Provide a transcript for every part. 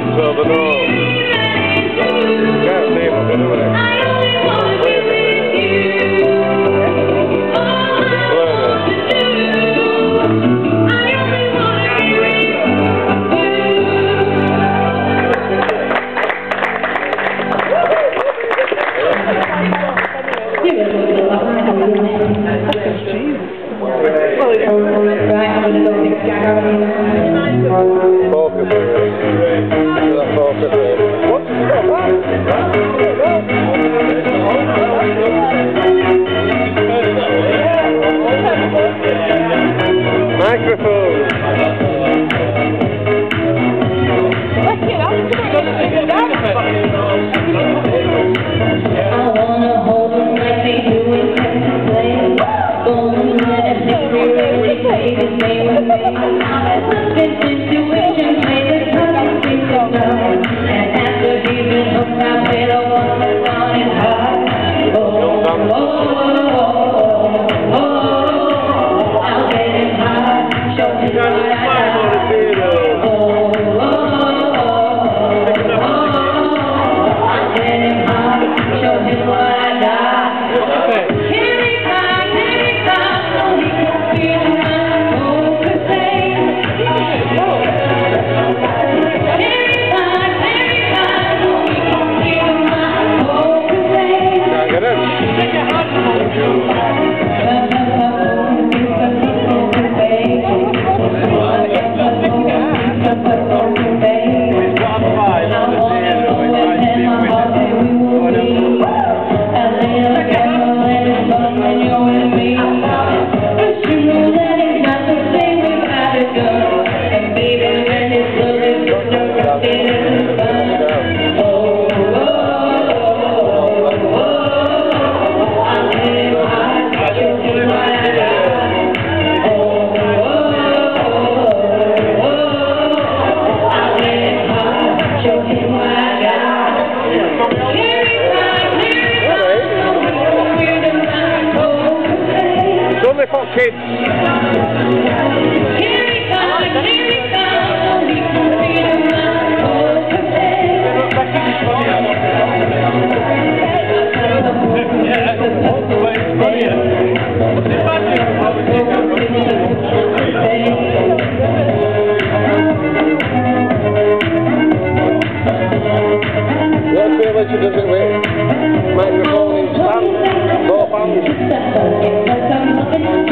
doing it kids.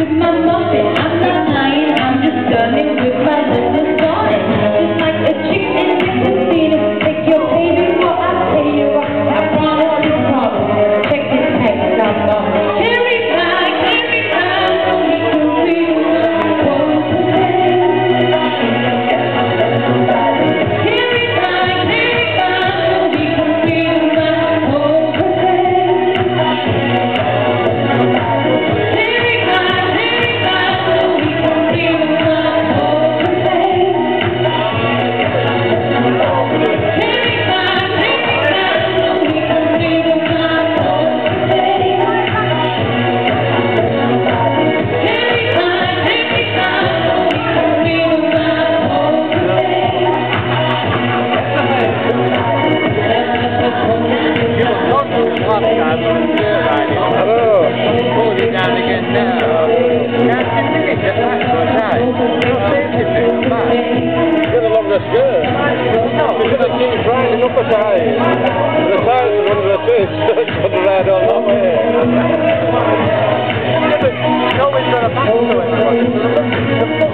You're side. The are under the got to ride all that way. To it. There's no